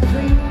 Dream.